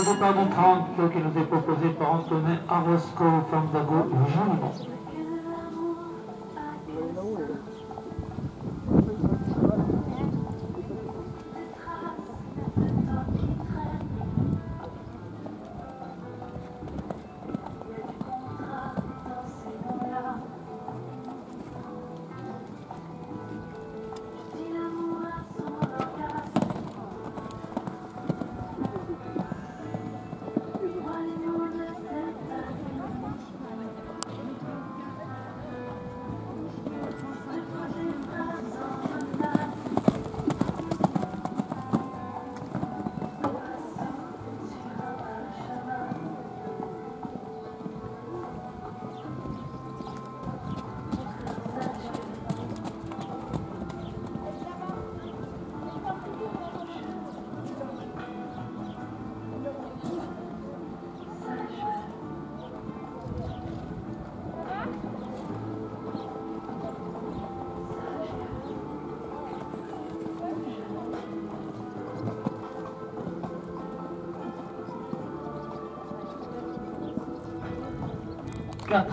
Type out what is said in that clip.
au départ du 30 qui nous est proposé par Antonin Arosco, Fandago, Julimont. 야.